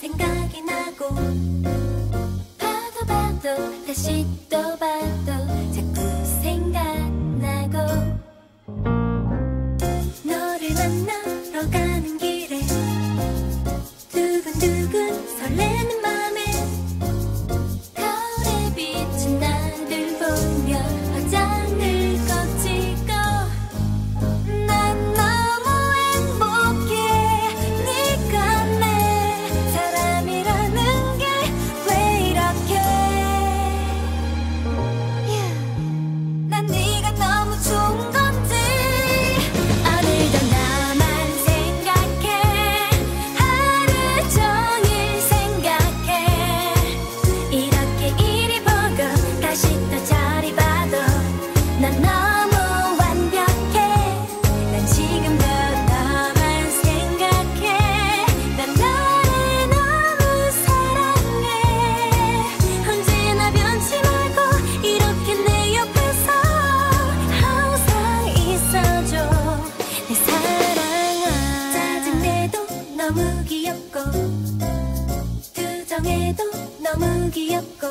생각이 나고 봐도 봐도 다시 또 봐. 너무 귀엽고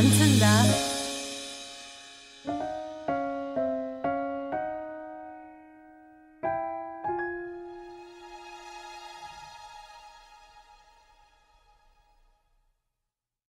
감사 합.